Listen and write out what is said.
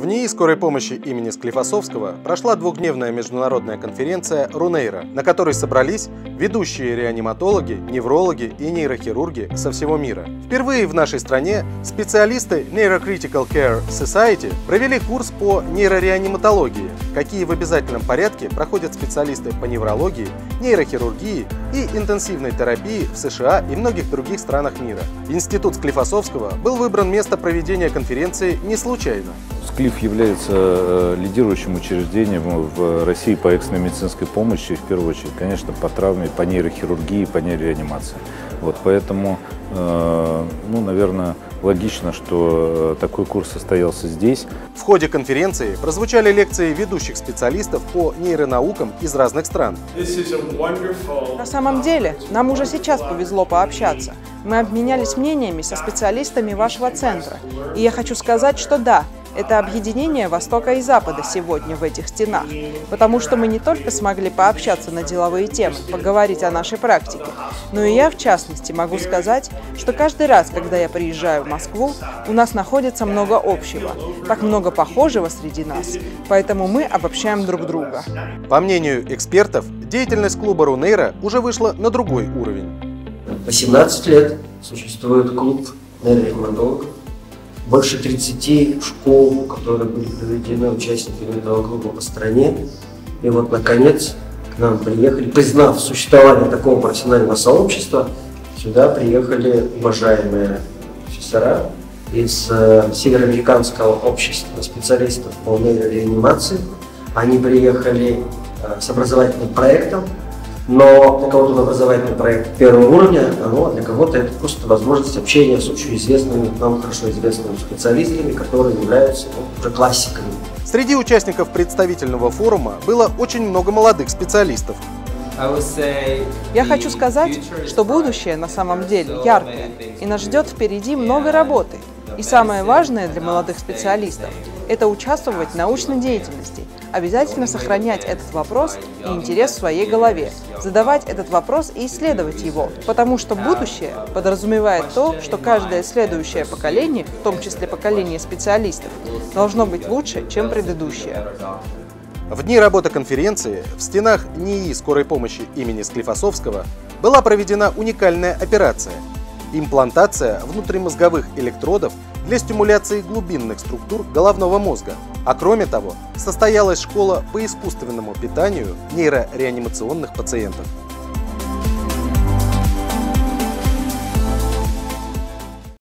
В НИИ скорой помощи имени Склифосовского прошла двухдневная международная конференция «Рунейра», на которой собрались ведущие реаниматологи, неврологи и нейрохирурги со всего мира. Впервые в нашей стране специалисты Neurocritical Care Society провели курс по нейрореаниматологии, какие в обязательном порядке проходят специалисты по неврологии, нейрохирургии и интенсивной терапии в США и многих других странах мира. Институт Склифосовского был выбран место проведения конференции не случайно. Склиф является э, лидирующим учреждением в России по экстренной медицинской помощи, в первую очередь, конечно, по травме, по нейрохирургии, по нейрореанимации. Вот, поэтому, э, ну, наверное, логично, что э, такой курс состоялся здесь. В ходе конференции прозвучали лекции ведущих специалистов по нейронаукам из разных стран. На самом деле, нам уже сейчас повезло пообщаться. Мы обменялись мнениями со специалистами вашего центра. И я хочу сказать, что да, это объединение Востока и Запада сегодня в этих стенах, потому что мы не только смогли пообщаться на деловые темы, поговорить о нашей практике, но и я, в частности, могу сказать, что каждый раз, когда я приезжаю в Москву, у нас находится много общего, так много похожего среди нас, поэтому мы обобщаем друг друга. По мнению экспертов, деятельность клуба Рунейра уже вышла на другой уровень. 18 лет существует клуб нейрорекомендологов больше 30 школ, которые были проведены участниками этого клуба по стране. И вот, наконец, к нам приехали, признав существование такого профессионального сообщества, сюда приехали уважаемые профессора из э, Североамериканского общества специалистов по нейрореанимации. Они приехали э, с образовательным проектом но для кого-то образовательный проект первого уровня, ну, а для кого-то это просто возможность общения с общеизвестными, нам хорошо известными специалистами, которые являются ну, уже классиками. Среди участников представительного форума было очень много молодых специалистов. Я хочу сказать, что будущее на самом деле яркое, и нас ждет впереди много работы. И самое важное для молодых специалистов – это участвовать в научной деятельности, обязательно сохранять этот вопрос и интерес в своей голове, задавать этот вопрос и исследовать его, потому что будущее подразумевает то, что каждое следующее поколение, в том числе поколение специалистов, должно быть лучше, чем предыдущее. В дни работы конференции в стенах НИИ скорой помощи имени Склифосовского была проведена уникальная операция – имплантация внутримозговых электродов для стимуляции глубинных структур головного мозга. А кроме того, состоялась школа по искусственному питанию нейрореанимационных пациентов.